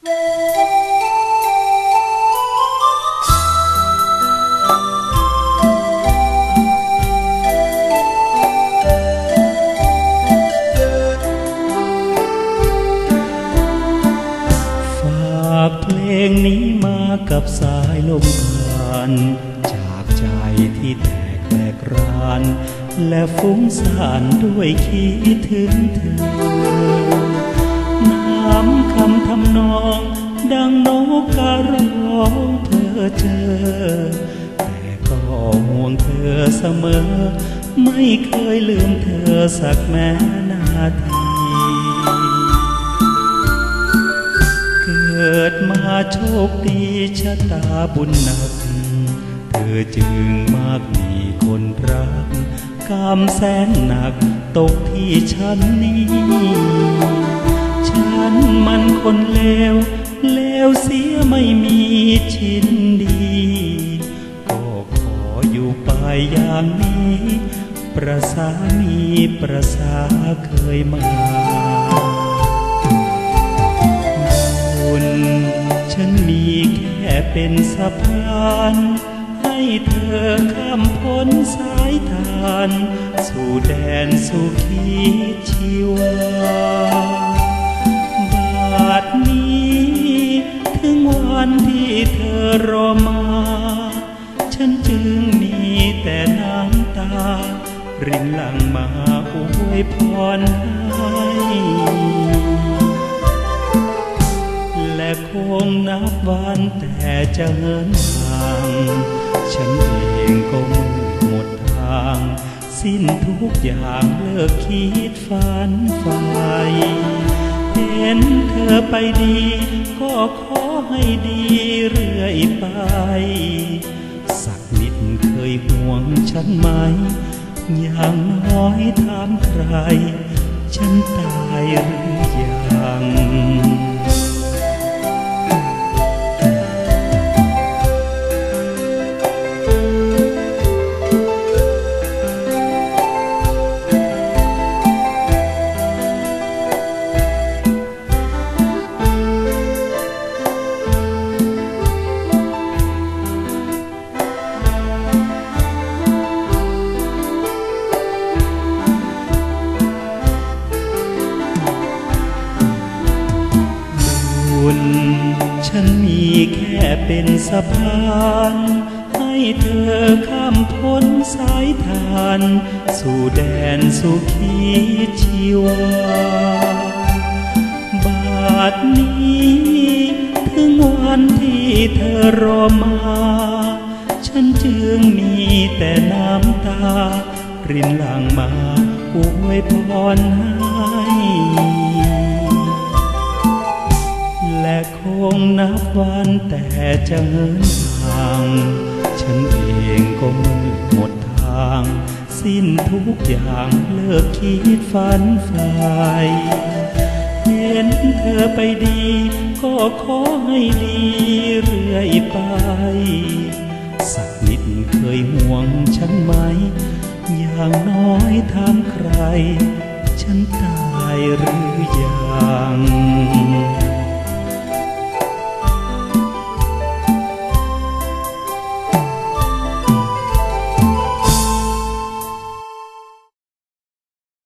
ฝากเพลงนี้มากับสายลมผ่าน จากใจที่แตกแหลกราน และฟุ้งซ่านด้วยคิดถึงเธอ การร้องเธอเจอ แต่ก็ห่วงเธอเสมอ ไม่เคยลืมเธอสักแม้นาทีเกิดมาโชคดีชะตาบุญหนัก เธอจึงมากมีคนรักกรรมแสนหนักตกที่ฉันนี้ ฉันมันคนเลว วเสียไม่มีชิ้นดี ก็ขออยู่ไปอย่างนี้ ประสามีประสาเคยมาบุญฉันมีแค่เป็นสะพาน ให้เธอข้ามพ้นสายทาน สู่แดนสู่ขีชีวา ฉันจึงมีแต่น้ำตา รินหลังมาอวยพรให้และคงนับวันแต่จะเหินห่าง ฉันเองก็มืดหมดทาง สิ้นทุกอย่างเลิกคิดฝันใฝ่เห็นเธอไปดี ก็ขอให้ดีเรื่อยไป ฉันไหม อย่างน้อยถามใคร ฉันตายหรือยัง แค่เป็นสะพาน ให้เธอข้ามพ้นสายทาน สู่แดนสู่ขีชีวา บาดนี้ ถึงวันที่เธอรอมา ฉันจึงมีแต่น้ำตา รินหลังมาอวยพรให้ และคงนับวันแต่จะเหินห่าง ฉันเองก็มืดหมดทาง สิ้นทุกอย่างเลิกคิดฝันใฝ่เห็นเธอไปดี ก็ขอให้ดีเรื่อยไป สักนิดเคยห่วงฉันไหม อย่างน้อยถามใคร ฉันตายหรือยัง